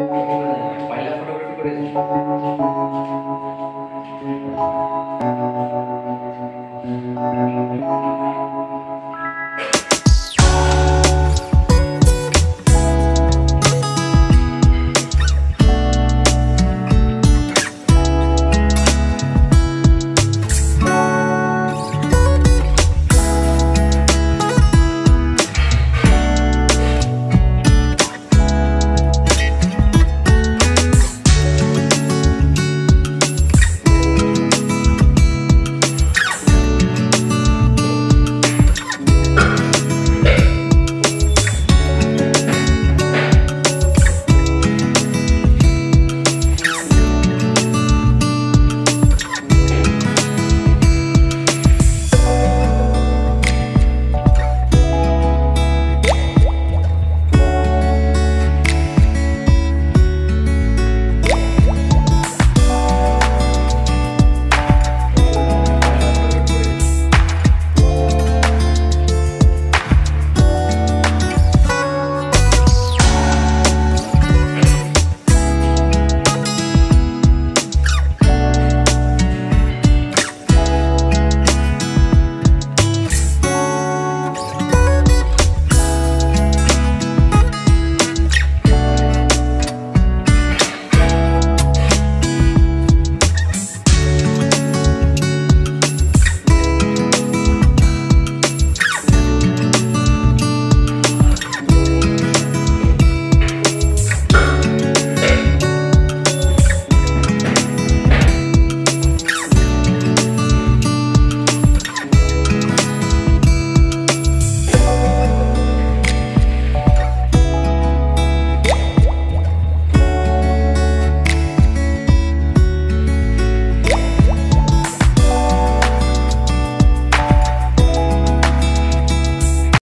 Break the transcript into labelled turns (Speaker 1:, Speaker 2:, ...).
Speaker 1: पहिला फोटोग्राफी करायची